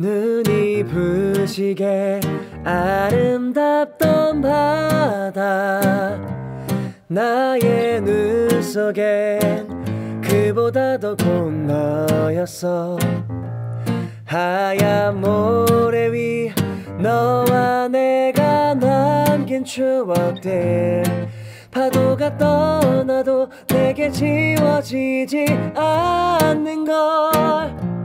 눈이 부시게 아름답던 바다 나의 눈 속엔 그보다 더 고운 너였어. 하얀 모래 위 너와 내가 남긴 추억들 파도가 떠나도 내게 지워지지 않는 걸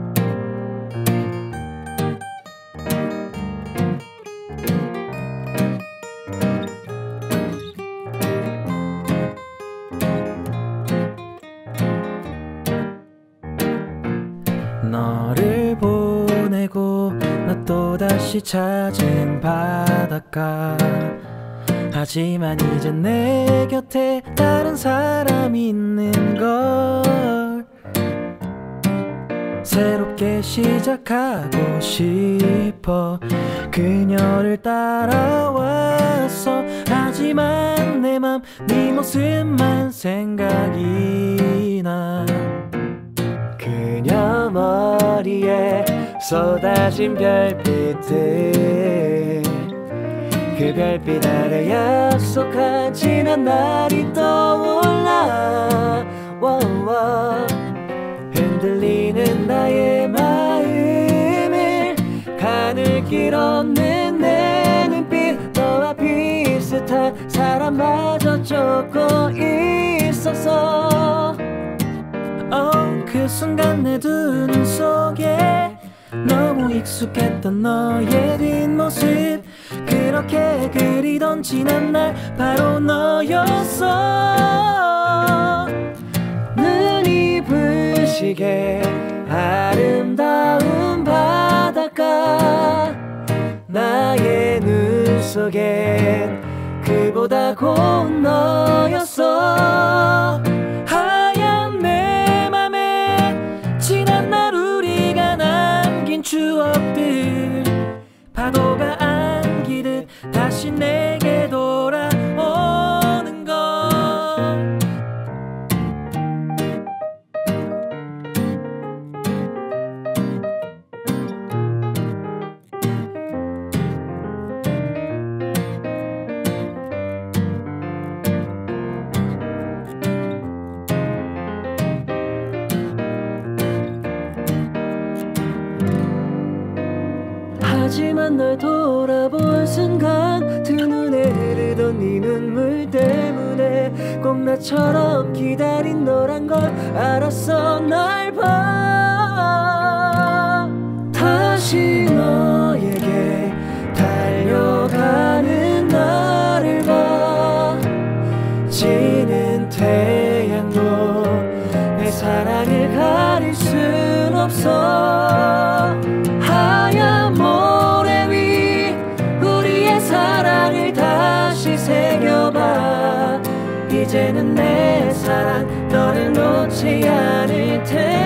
너를 보내고 나 또다시 찾은 바닷가. 하지만 이제 내 곁에 다른 사람이 있는 걸 새롭게 시작하고 싶어. 그녀를 따라왔어 하지만 내 맘 네 모습만 생각이 쏟아진 별빛들. 그 별빛 아래 약속한 지난 날이 떠올라. 워워. 흔들리는 나의 마음을 가늘길 없는 내 눈빛. 너와 비슷한 사람마저 쫓고 있었어 oh, 그 순간 내 두 눈 속에 너무 익숙했던 너의 뒷모습. 그렇게 그리던 지난 날 바로 너였어. 눈이 부시게 아름다운 바닷가. 나의 눈 속엔 그보다 고운 너였어 하지만 널 돌아본 순간 두 눈에 흐르던 네 눈물 때문에 꼭 나처럼 기다린 너란 걸 알았어. 날 봐. 다시 너에게 달려가는 나를 봐. 지는 태양도 내 사랑을 가릴 순 없어 사랑을 다시 새겨봐. 이제는 내 사랑 너를 놓지 않을 테니까